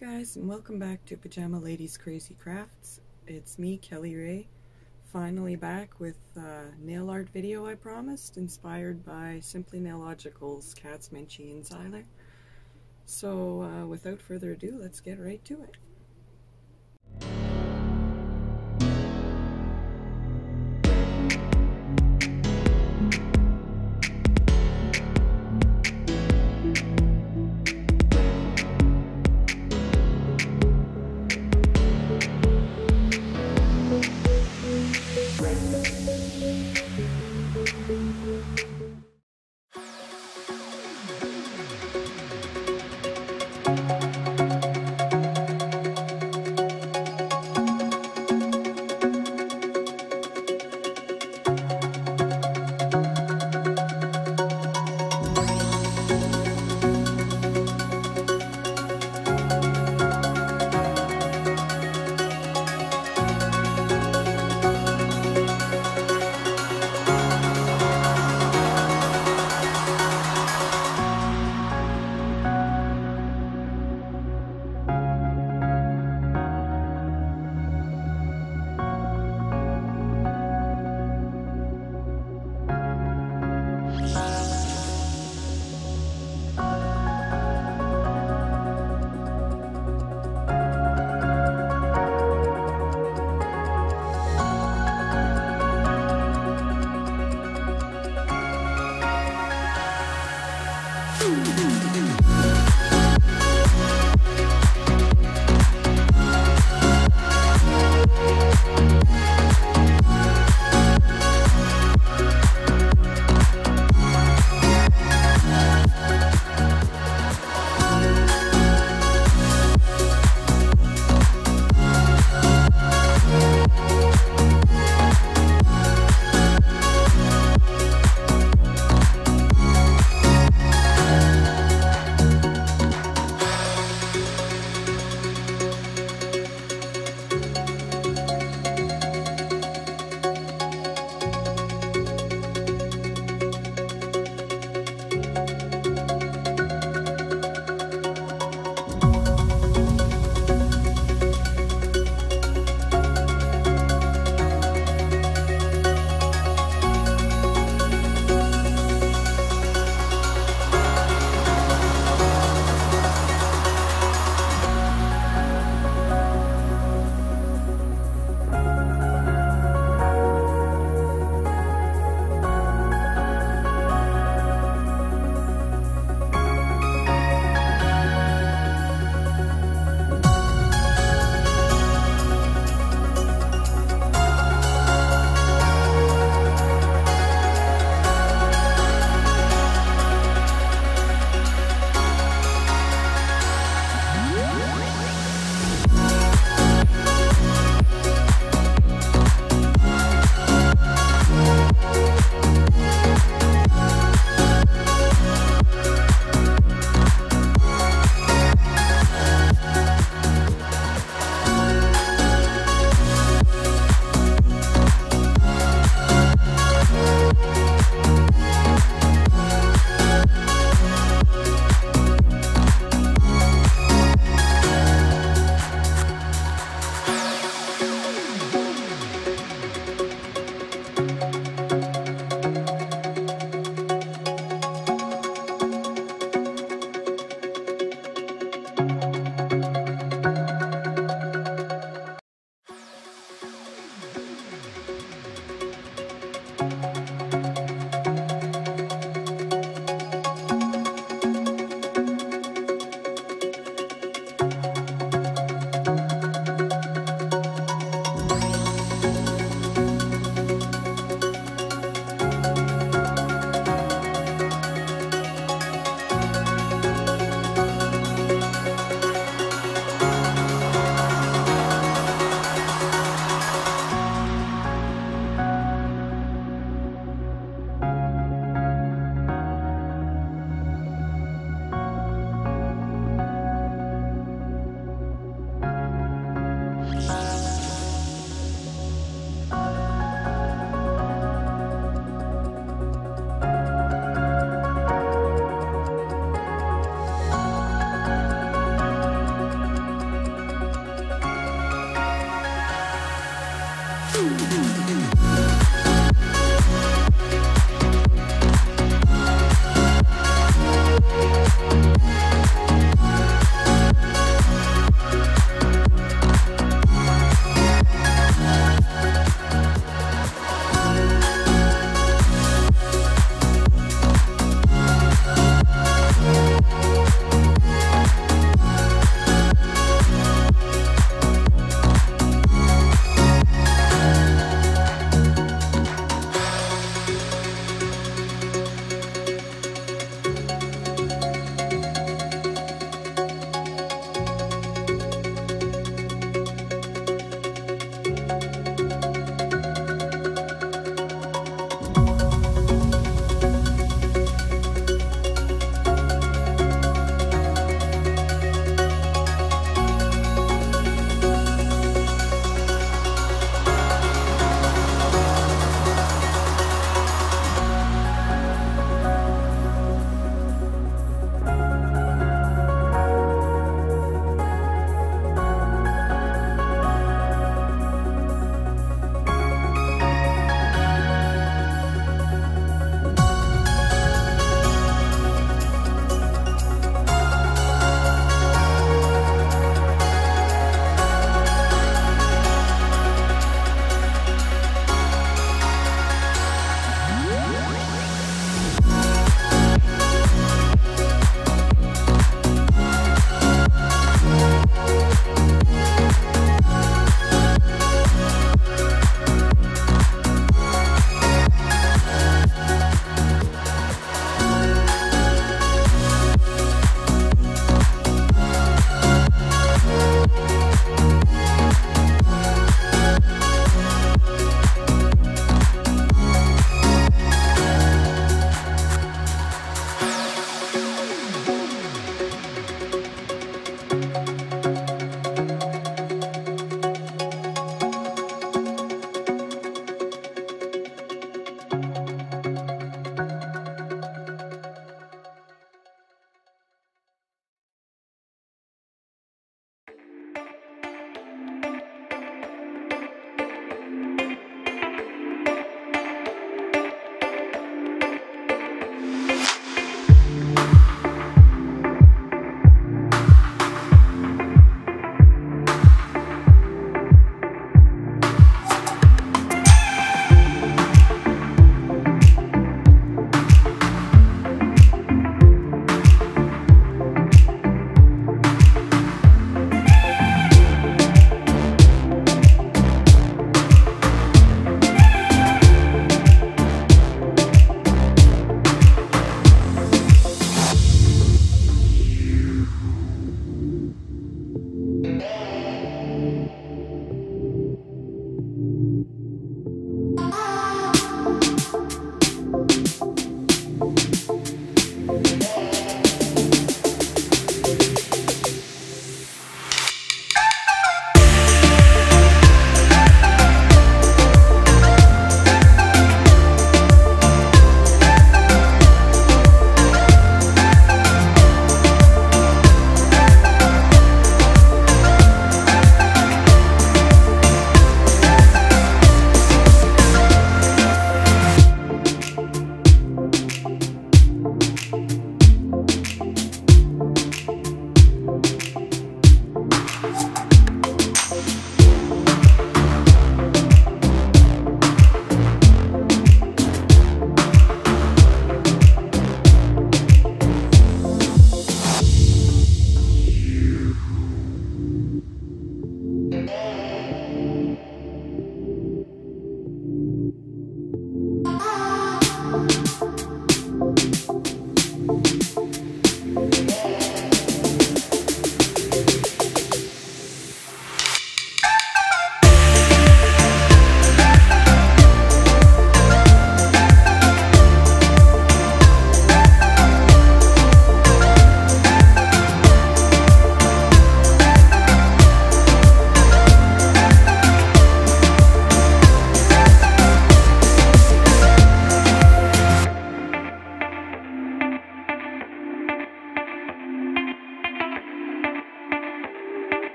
guys, and welcome back to Pajama Lady's Crazy Crafts. It's me, Kelly Rae, finally back with a nail art video I promised, inspired by Simply Nailogical's Cats Menchie and Zyler. So, uh, without further ado, let's get right to it. なるほど。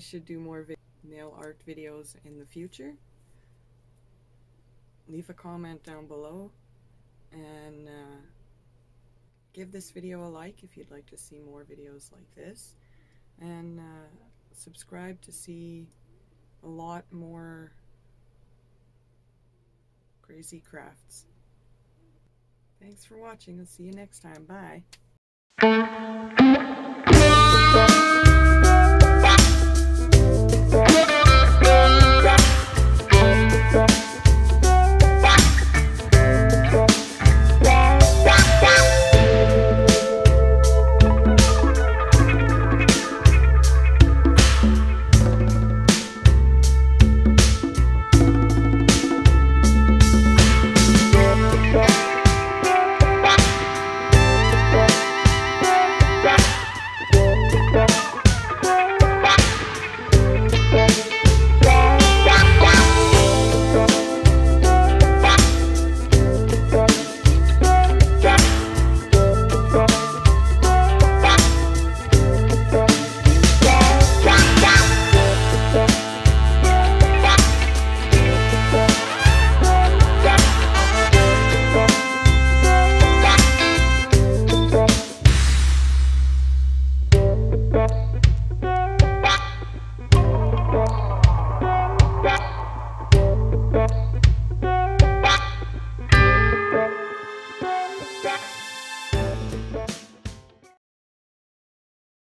Should do more nail art videos in the future? Leave a comment down below and uh, give this video a like if you'd like to see more videos like this. And uh, subscribe to see a lot more crazy crafts. Thanks for watching. I'll see you next time. Bye.